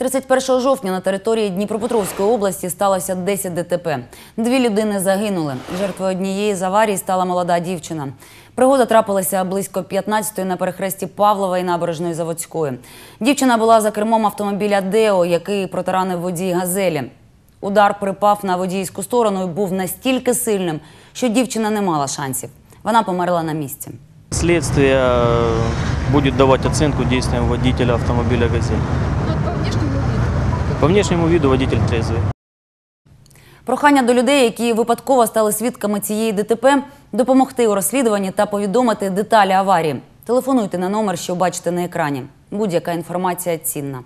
31 жовтня на території Дніпропетровської області сталося 10 ДТП. Дві людини загинули. Жертвою однієї з аварій стала молода дівчина. Пригода трапилася близько 15-ї на перехресті Павлова і набережної Заводської. Дівчина була за кермом автомобіля Део, який протаранив водій газелі. Удар припав на водійську сторону і був настільки сильним, що дівчина не мала шансів. Вона померла на місці. Следствие э, будет давать оценку действиям водителя автомобиля «Газель». Ну, вот по внешнему виду. По внешнему виду водитель трезвый. Прохання до людей, які випадково стали свідками цієї ДТП, допомогти у розслідуванні та повідомити деталі аварії. Телефонуйте на номер, що бачите на екрані. Будь-яка інформація цінна.